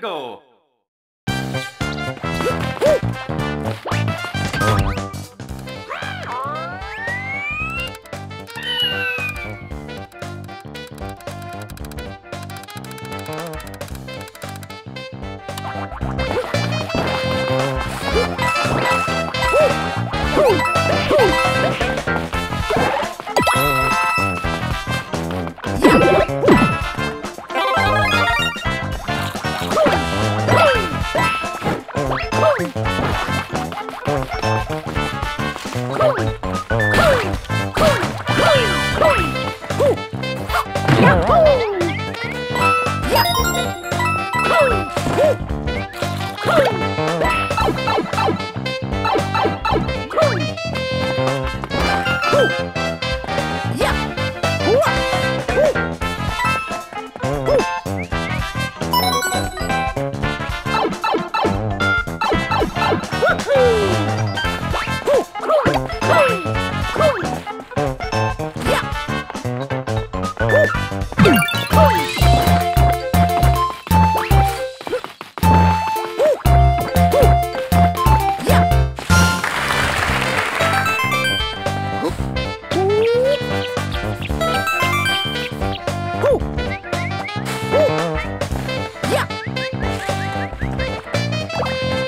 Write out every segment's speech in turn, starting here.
go!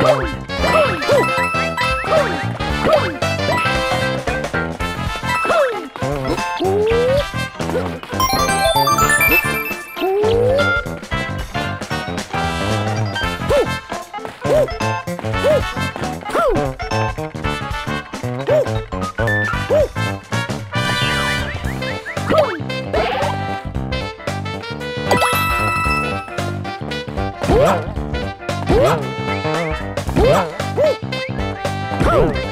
Cool. Woo!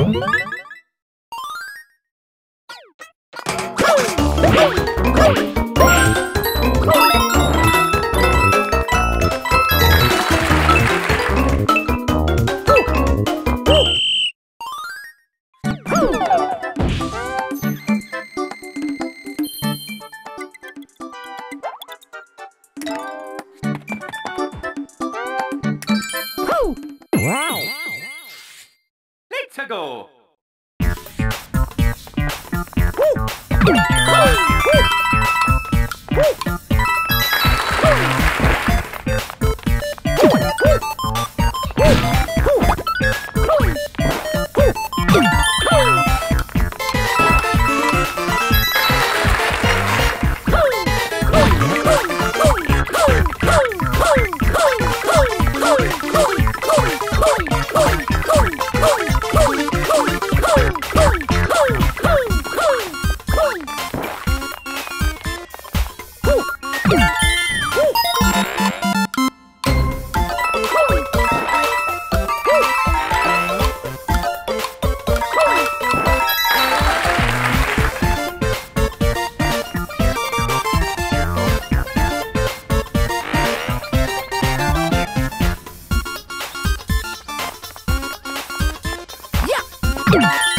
Huh? Go. Oh!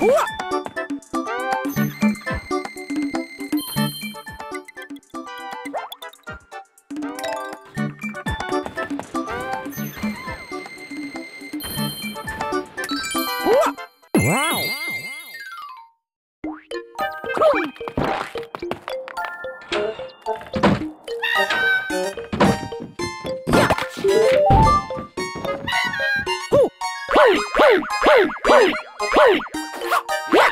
Hey! 何?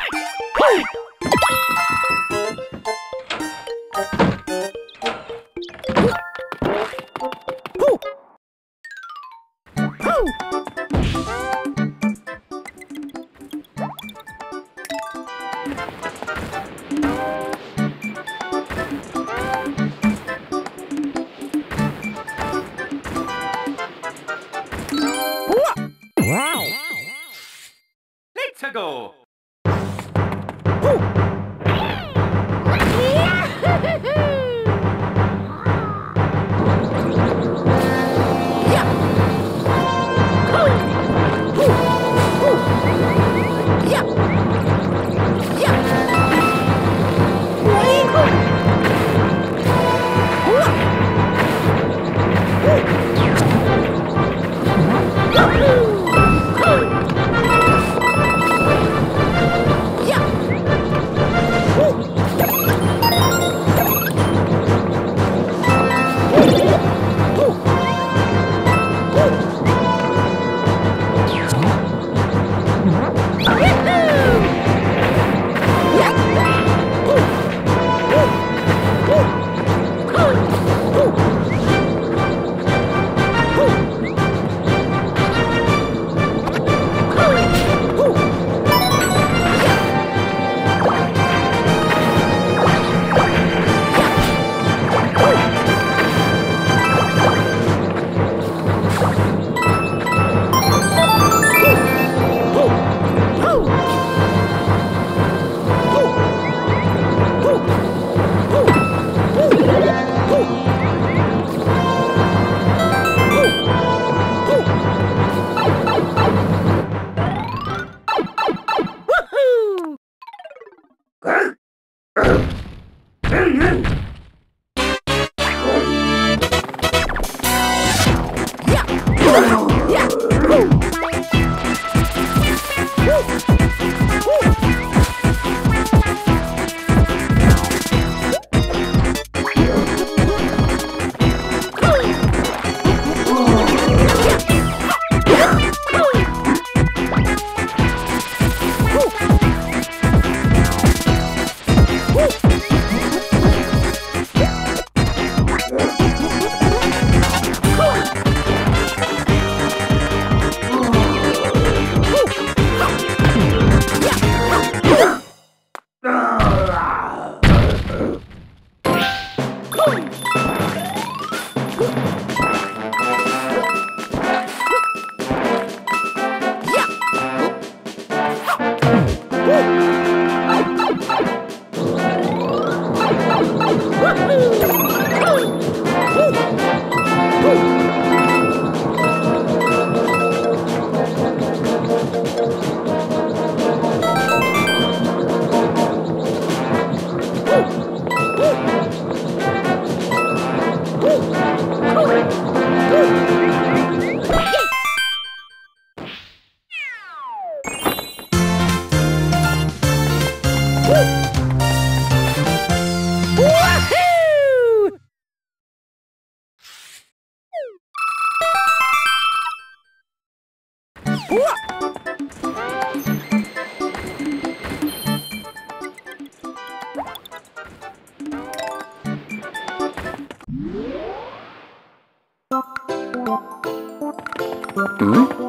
Mm-hmm.